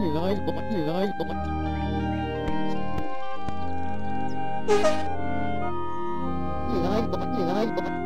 người của mình người của mình. Người của mình người của mình.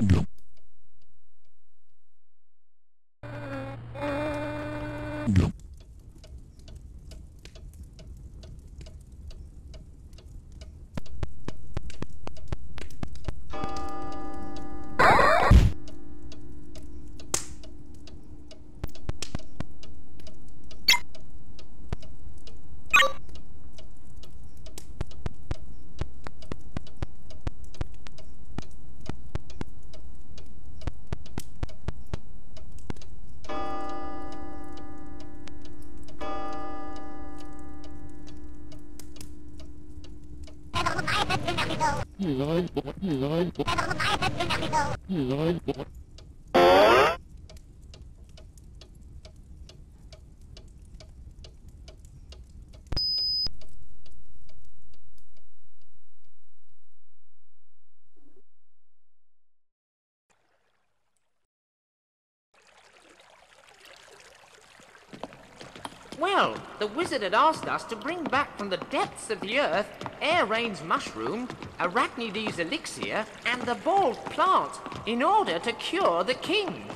Nope. Well, the wizard had asked us to bring back from the depths of the earth Air Rain's mushroom, Arachnides elixir, and the bald plant in order to cure the king.